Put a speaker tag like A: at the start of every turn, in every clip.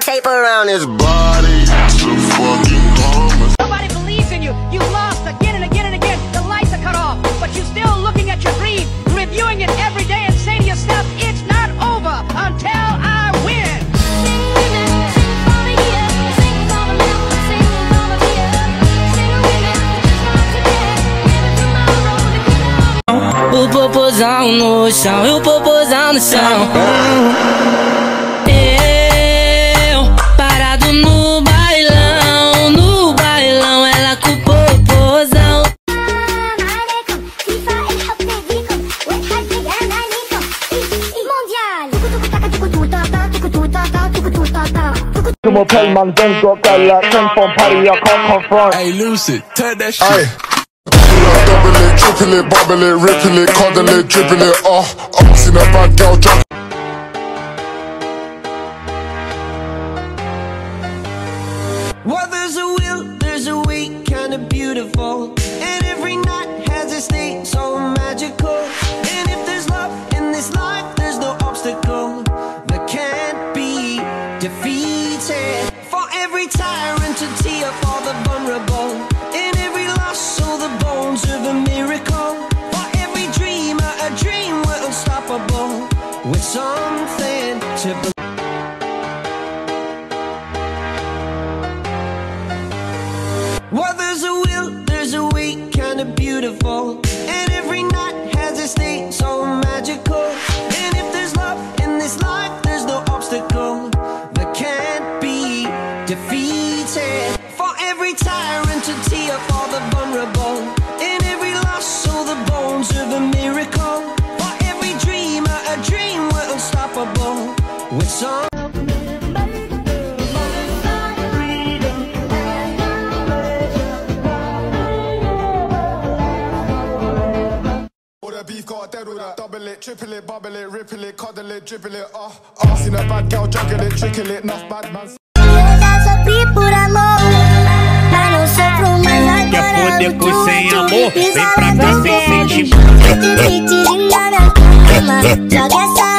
A: Tape around his body.
B: Nobody believes in you. You lost again and again and again. The lights are cut off, but you're still looking at your dream, reviewing it every day, and saying to yourself, "It's not over until I win."
C: O popozão no chão, e o popozão no chão.
D: More play man, then got gal like 10 from party, I can't confront.
E: Hey, Lucid, tell that shit.
F: Aye. Double it, triple it, bubble it, ripple it, cuddle it, dribble it, oh, oh, seen a bad girl drop.
G: Well, there's a will, there's a way, kinda beautiful. And every night has a state so magical. And if there's love in this life, there's no obstacle that can't be defeated. For every tyrant to tear for the vulnerable. In every loss, so the bones of a miracle. For every dreamer, a dream we're unstoppable. With something to believe. Well, there's a will, there's a way, kinda beautiful. And every night has a state With some.
F: All the beef got dead, all that double it, triple it, bubble it, ripple it, cuddle it, dribble it, oh, oh, seen a bad girl juggle it, trickle it, enough bad man.
H: Quer foder com sem amor? Vem pra cá sem sentimento.
I: Joga essa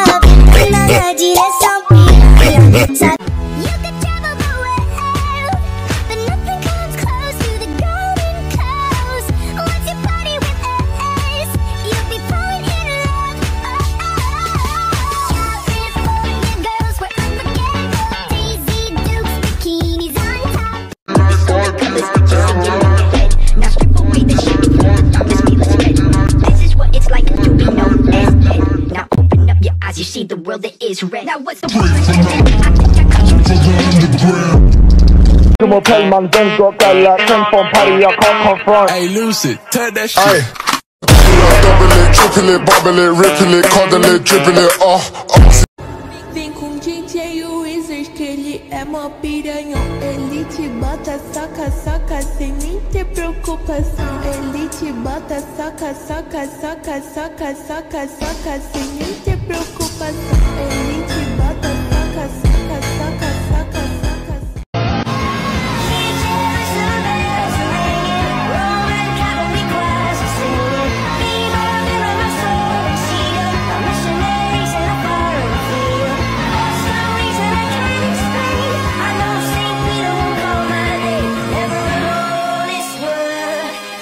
J: You see the world that is red. Now what's the
D: more play man, then got gal like 10 from party, I can't confront.
E: Hey, Lucid, tell that shit.
F: Aye. Double it, triple it, bubble it, ripple it, cuddle it, dribble it, uh, uh. oh, oh.
K: Vem com DJ Wizard que ele é mó piranhão Ele te bota, saca, saca, sem nem ter preocupação Ele te bota, saca, saca, saca, saca, saca, saca, sem nem ter preocupação. Ele